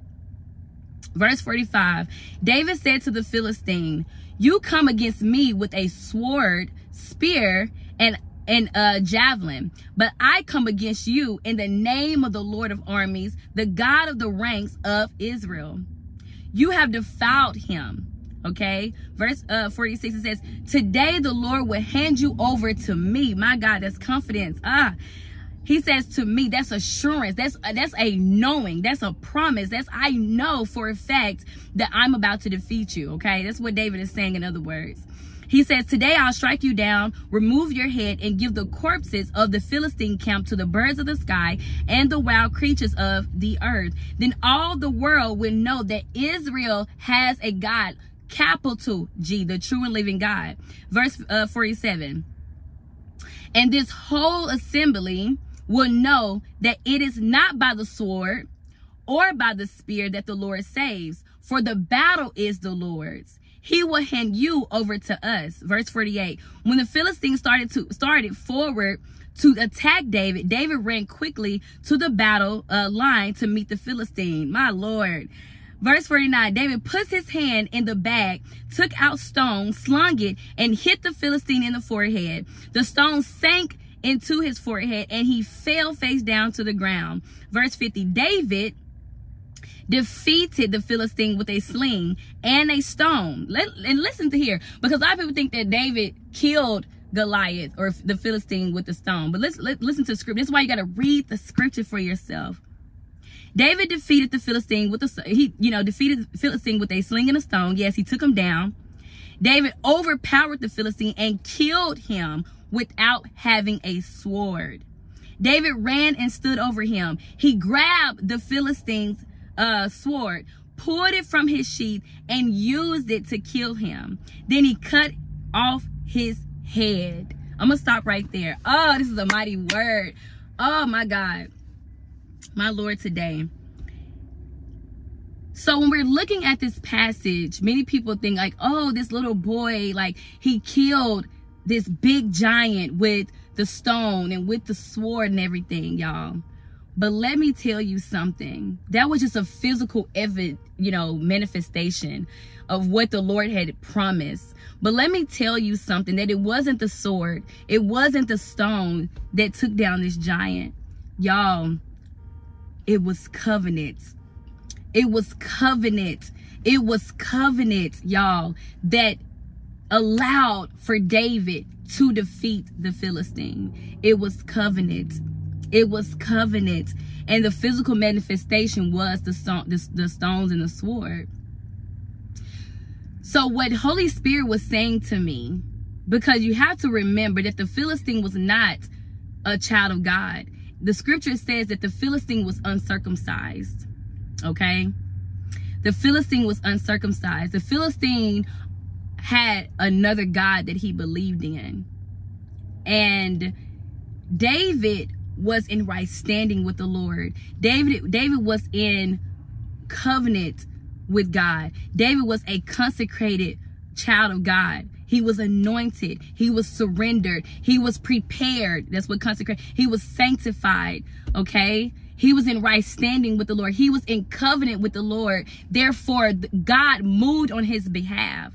Verse 45, David said to the Philistine, you come against me with a sword, spear, and and uh, javelin. But I come against you in the name of the Lord of armies, the God of the ranks of Israel. You have defiled him. Okay. Verse uh, 46, it says, Today the Lord will hand you over to me. My God, that's confidence. Ah, he says to me, that's assurance. That's that's a knowing. That's a promise. That's I know for a fact that I'm about to defeat you. Okay, that's what David is saying. In other words, he says, Today I'll strike you down, remove your head, and give the corpses of the Philistine camp to the birds of the sky and the wild creatures of the earth. Then all the world will know that Israel has a God, capital G, the true and living God. Verse uh, 47. And this whole assembly will know that it is not by the sword or by the spear that the Lord saves, for the battle is the Lord's. He will hand you over to us. Verse 48. When the Philistines started to started forward to attack David, David ran quickly to the battle uh, line to meet the Philistine. My Lord. Verse 49, David puts his hand in the bag, took out stone, slung it, and hit the Philistine in the forehead. The stone sank into his forehead and he fell face down to the ground. Verse 50 David defeated the Philistine with a sling and a stone. And listen to here, because a lot of people think that David killed Goliath or the Philistine with the stone. But let's let, listen to the script. This is why you got to read the scripture for yourself. David defeated the Philistine with a he you know defeated Philistine with a sling and a stone. Yes, he took him down. David overpowered the Philistine and killed him without having a sword. David ran and stood over him. He grabbed the Philistine's uh, sword, pulled it from his sheath, and used it to kill him. Then he cut off his head. I'm going to stop right there. Oh, this is a mighty word. Oh, my God. My Lord, today. So when we're looking at this passage, many people think like, oh, this little boy, like he killed this big giant with the stone and with the sword and everything, y'all. But let me tell you something. That was just a physical evidence, you know, manifestation of what the Lord had promised. But let me tell you something that it wasn't the sword, it wasn't the stone that took down this giant. Y'all, it was covenant. It was covenant. It was covenant, y'all, that allowed for David to defeat the Philistine. It was covenant. It was covenant. And the physical manifestation was the, stone, the, the stones and the sword. So what Holy Spirit was saying to me, because you have to remember that the Philistine was not a child of God. The scripture says that the Philistine was uncircumcised. Okay? The Philistine was uncircumcised. The Philistine had another God that he believed in. And David was in right standing with the Lord. David David was in covenant with God. David was a consecrated child of God. He was anointed. He was surrendered. He was prepared. That's what consecrate. He was sanctified. Okay. He was in right standing with the Lord. He was in covenant with the Lord. Therefore, God moved on his behalf.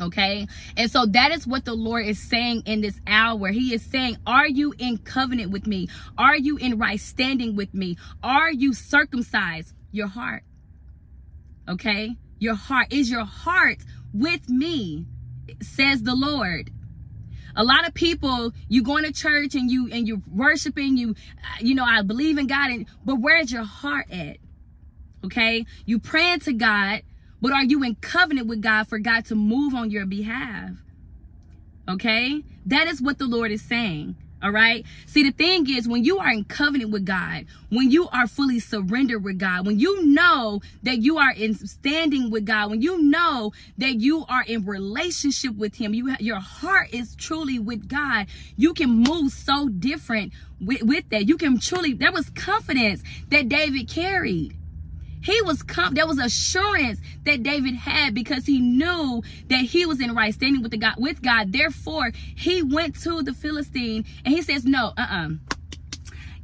Okay. And so that is what the Lord is saying in this hour. He is saying, Are you in covenant with me? Are you in right standing with me? Are you circumcised? Your heart. Okay. Your heart. Is your heart with me? Says the Lord. A lot of people, you going to church and you and you worshiping, you you know, I believe in God, and but where's your heart at? Okay, you praying to God, but are you in covenant with God for God to move on your behalf? Okay? That is what the Lord is saying. All right. See, the thing is, when you are in covenant with God, when you are fully surrendered with God, when you know that you are in standing with God, when you know that you are in relationship with Him, you your heart is truly with God. You can move so different with, with that. You can truly. There was confidence that David carried. He was com- there was assurance that David had because he knew that he was in right standing with the God with God. Therefore, he went to the Philistine and he says, "No, uh-uh.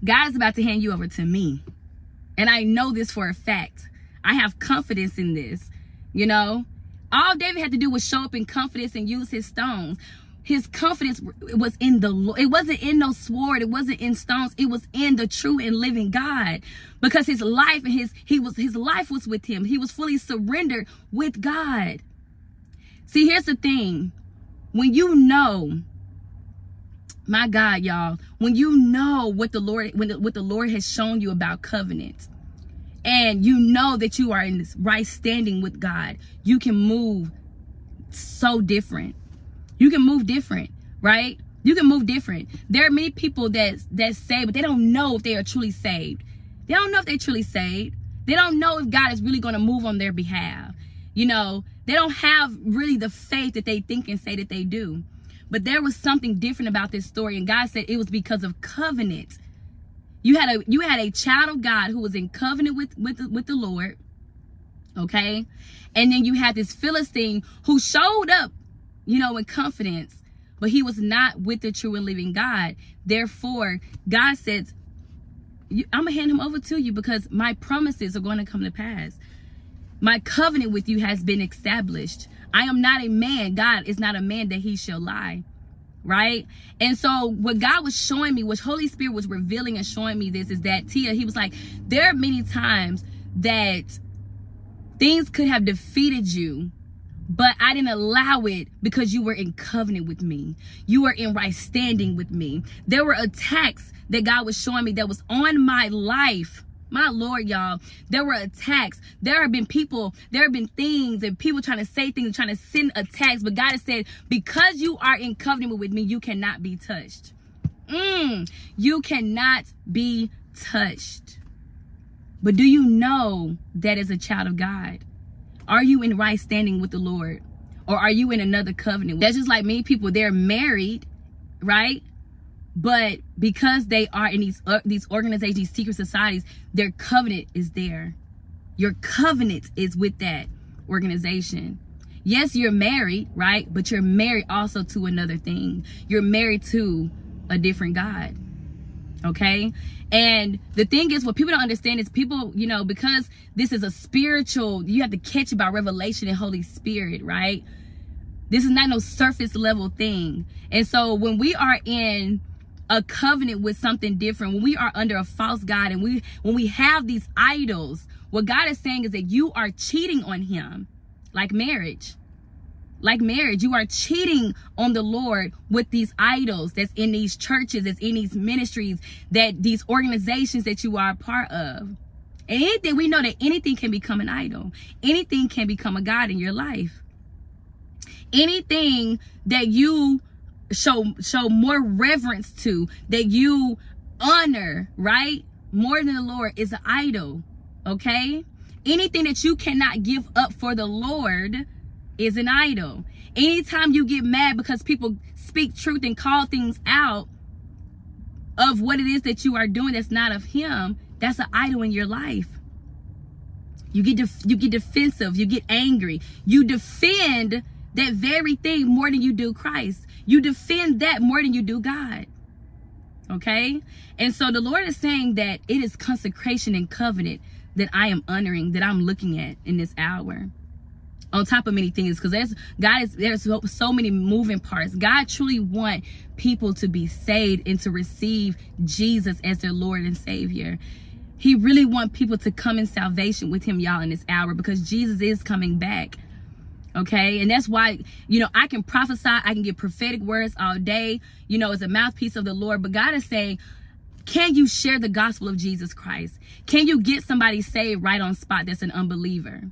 God is about to hand you over to me." And I know this for a fact. I have confidence in this. You know, all David had to do was show up in confidence and use his stones. His confidence was in the Lord. It wasn't in no sword. It wasn't in stones. It was in the true and living God. Because his life and his he was his life was with him. He was fully surrendered with God. See, here's the thing. When you know my God, y'all, when you know what the Lord when the, what the Lord has shown you about covenant, and you know that you are in this right standing with God, you can move so different. You can move different, right? You can move different. There are many people that that say, but they don't know if they are truly saved. They don't know if they're truly saved. They don't know if God is really going to move on their behalf. You know, they don't have really the faith that they think and say that they do. But there was something different about this story, and God said it was because of covenant. You had a you had a child of God who was in covenant with with with the Lord, okay, and then you had this Philistine who showed up, you know, in confidence, but he was not with the true and living God. Therefore, God says, "I'm gonna hand him over to you because my promises are going to come to pass. My covenant with you has been established." I am not a man. God is not a man that he shall lie. Right? And so what God was showing me, what Holy Spirit was revealing and showing me this is that Tia, he was like, there are many times that things could have defeated you but I didn't allow it because you were in covenant with me. You were in right standing with me. There were attacks that God was showing me that was on my life my Lord, y'all, there were attacks. There have been people, there have been things and people trying to say things, trying to send attacks. But God has said, because you are in covenant with me, you cannot be touched. Mm, you cannot be touched. But do you know that as a child of God, are you in right standing with the Lord? Or are you in another covenant? That's just like many people, they're married, right? but because they are in these uh, these organizations these secret societies their covenant is there your covenant is with that organization yes you're married right but you're married also to another thing you're married to a different god okay? And the thing is what people don't understand is people you know because this is a spiritual you have to catch it by revelation and holy spirit right? This is not no surface level thing. And so when we are in a covenant with something different, when we are under a false God and we when we have these idols, what God is saying is that you are cheating on him like marriage. Like marriage, you are cheating on the Lord with these idols that's in these churches, that's in these ministries, that these organizations that you are a part of. And anything, we know that anything can become an idol. Anything can become a God in your life. Anything that you show show more reverence to that you honor right more than the lord is an idol okay anything that you cannot give up for the lord is an idol anytime you get mad because people speak truth and call things out of what it is that you are doing that's not of him that's an idol in your life you get def- you get defensive you get angry you defend that very thing more than you do christ you defend that more than you do God. Okay? And so the Lord is saying that it is consecration and covenant that I am honoring, that I'm looking at in this hour. On top of many things, because there's God is there's so, so many moving parts. God truly want people to be saved and to receive Jesus as their Lord and Savior. He really want people to come in salvation with him, y'all, in this hour because Jesus is coming back okay and that's why you know i can prophesy i can get prophetic words all day you know as a mouthpiece of the lord but god is saying can you share the gospel of jesus christ can you get somebody saved right on spot that's an unbeliever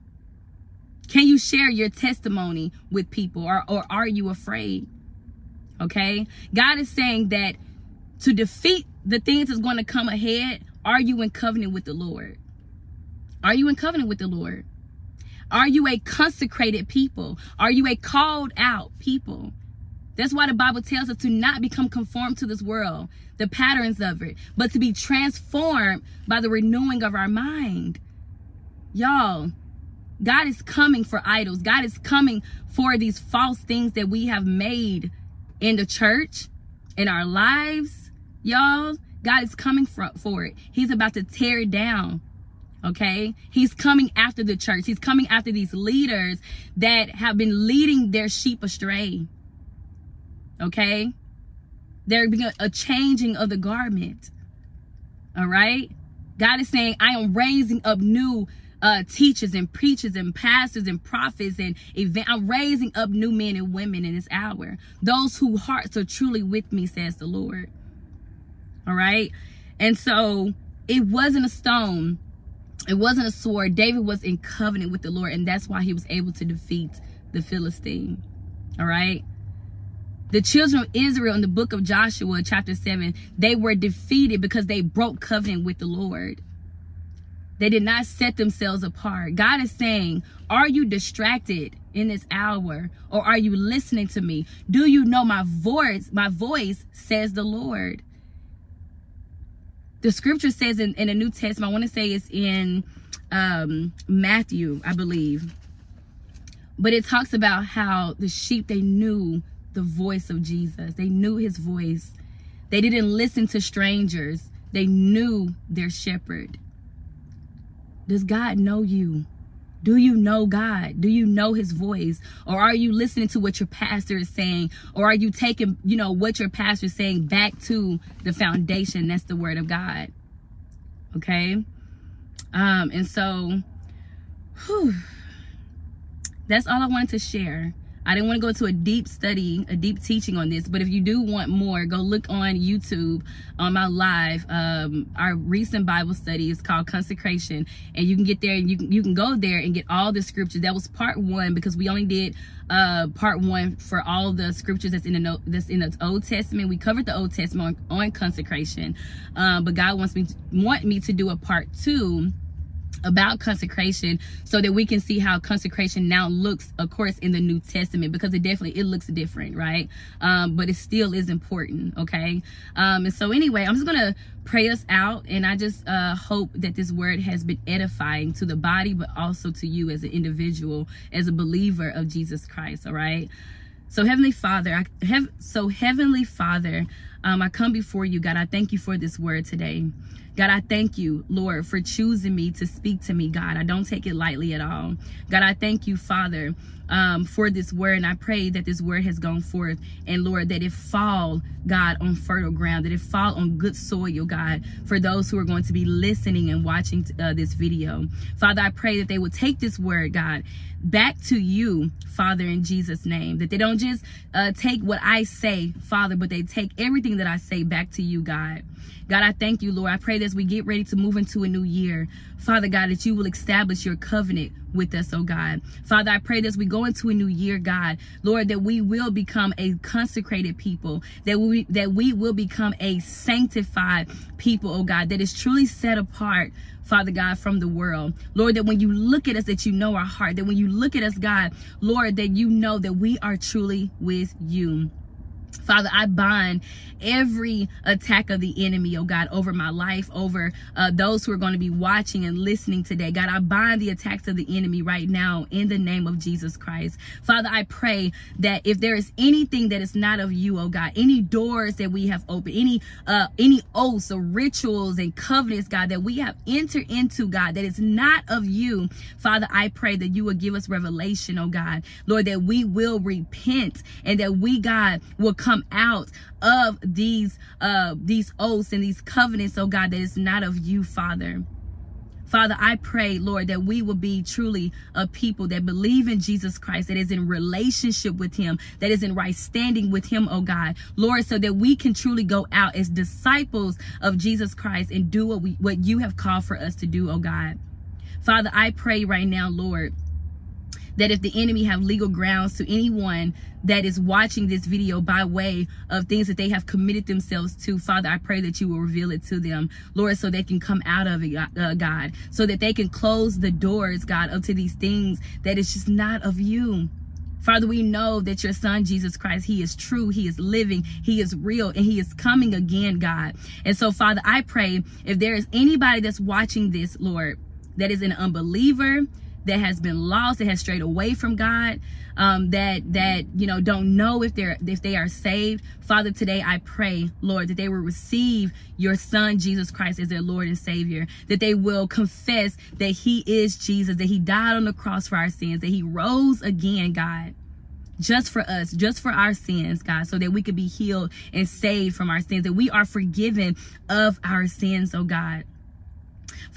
can you share your testimony with people or, or are you afraid okay god is saying that to defeat the things that's going to come ahead are you in covenant with the lord are you in covenant with the lord are you a consecrated people? Are you a called out people? That's why the Bible tells us to not become conformed to this world, the patterns of it, but to be transformed by the renewing of our mind. Y'all, God is coming for idols. God is coming for these false things that we have made in the church, in our lives. Y'all, God is coming for, for it. He's about to tear it down. Okay. He's coming after the church. He's coming after these leaders that have been leading their sheep astray. Okay? There being a changing of the garment. All right? God is saying, I am raising up new uh, teachers and preachers and pastors and prophets and event. I'm raising up new men and women in this hour. Those whose hearts are truly with me, says the Lord. All right. And so it wasn't a stone. It wasn't a sword. David was in covenant with the Lord. And that's why he was able to defeat the Philistine. All right. The children of Israel in the book of Joshua, chapter 7, they were defeated because they broke covenant with the Lord. They did not set themselves apart. God is saying, Are you distracted in this hour or are you listening to me? Do you know my voice? My voice says the Lord. The scripture says in, in the New Testament, I want to say it's in um, Matthew, I believe. But it talks about how the sheep, they knew the voice of Jesus. They knew his voice. They didn't listen to strangers. They knew their shepherd. Does God know you? Do you know God? Do you know his voice? Or are you listening to what your pastor is saying? Or are you taking, you know, what your pastor is saying back to the foundation? That's the word of God. Okay? Um, and so, whew, that's all I wanted to share. I didn't want to go to a deep study, a deep teaching on this, but if you do want more, go look on YouTube on my live. Um, our recent Bible study is called Consecration, and you can get there and you can, you can go there and get all the scriptures. That was part one because we only did uh, part one for all the scriptures that's in the that's in the Old Testament. We covered the Old Testament on, on consecration, um, but God wants me to, want me to do a part two about consecration so that we can see how consecration now looks of course in the new testament because it definitely it looks different right? Um but it still is important okay? Um and so anyway i'm just gonna pray us out and i just uh hope that this word has been edifying to the body but also to you as an individual as a believer of jesus christ all right? So heavenly father i have so heavenly father um i come before you god i thank you for this word today God, I thank you, Lord, for choosing me to speak to me, God. I don't take it lightly at all. God, I thank you, Father, um, for this word. And I pray that this word has gone forth. And Lord, that it fall, God, on fertile ground, that it fall on good soil, God, for those who are going to be listening and watching uh, this video. Father, I pray that they will take this word, God, back to you, Father, in Jesus' name. That they don't just uh, take what I say, Father, but they take everything that I say back to you, God. God, I thank you, Lord. I pray that as we get ready to move into a new year, Father God, that you will establish your covenant with us, oh God. Father, I pray that as we go into a new year, God, Lord, that we will become a consecrated people, that we that we will become a sanctified people, oh God, that is truly set apart Father God, from the world. Lord, that when you look at us, that you know our heart, that when you look at us, God, Lord, that you know that we are truly with you. Father, I bind every attack of the enemy, oh God, over my life, over uh, those who are going to be watching and listening today. God, I bind the attacks of the enemy right now in the name of Jesus Christ. Father, I pray that if there is anything that is not of you, oh God, any doors that we have opened, any uh, any oaths or rituals and covenants, God, that we have entered into, God, that is not of you, Father, I pray that you will give us revelation, oh God, Lord, that we will repent and that we, God, will come out of these uh these oaths and these covenants oh god that is not of you father Father, I pray, Lord, that we will be truly a people that believe in Jesus Christ, that is in relationship with him, that is in right standing with him, oh God. Lord, so that we can truly go out as disciples of Jesus Christ and do what we what you have called for us to do, oh God. Father, I pray right now, Lord, that if the enemy have legal grounds to anyone that is watching this video by way of things that they have committed themselves to, Father, I pray that you will reveal it to them, Lord, so they can come out of it, uh, God, so that they can close the doors, God, up to these things that is just not of you. Father, we know that your son, Jesus Christ, he is true, he is living, he is real, and he is coming again, God. And so, Father, I pray if there is anybody that's watching this, Lord, that is an unbeliever, that has been lost, that has strayed away from God, um, that that you know don't know if they're if they are saved. Father, today I pray, Lord, that they will receive your Son Jesus Christ as their Lord and Savior. That they will confess that He is Jesus, that He died on the cross for our sins, that He rose again, God. just for us, just for our sins, God, so that we could be healed and saved from our sins, that we are forgiven of our sins, oh God.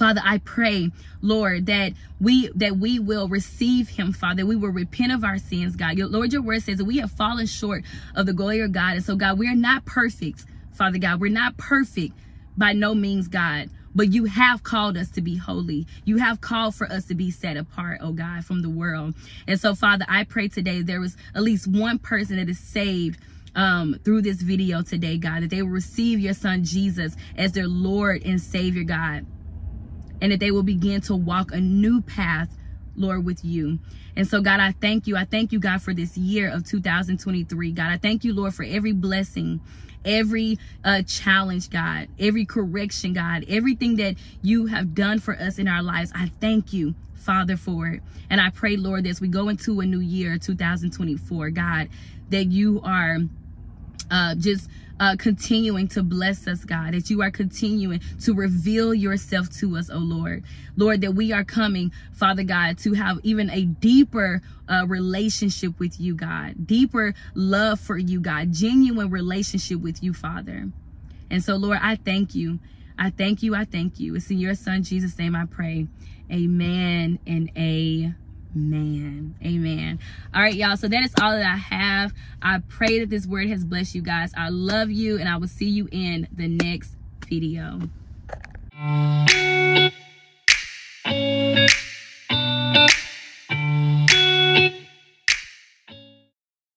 Father, I pray, Lord, that we that we will receive him, Father. We will repent of our sins, God. Your, Lord, your word says that we have fallen short of the glory of God. And so, God, we are not perfect, Father God. We're not perfect by no means, God. But you have called us to be holy. You have called for us to be set apart, oh God, from the world. And so, Father, I pray today there was at least one person that is saved um, through this video today, God, that they will receive your son Jesus as their Lord and Savior, God, and that they will begin to walk a new path Lord, with you. And so, God, I thank you. I thank you, God, for this year of 2023. God, I thank you, Lord, for every blessing every uh, challenge, God, every correction, God, everything that you have done for us in our lives. I thank you. Father, for it. And I pray, Lord, as we go into a new year, 2024, God, that you are uh, just uh, continuing to bless us, God, that you are continuing to reveal yourself to us, oh Lord. Lord, that we are coming, Father God, to have even a deeper uh, relationship with you, God, deeper love for you, God, genuine relationship with you, Father. And so, Lord, I thank you. I thank you. I thank you. It's in your son, Jesus' name I pray. Amen and amen man amen. All right y'all. So that is all that i have. I pray that this word has blessed you guys. I love you and i will see you in the next video